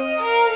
Música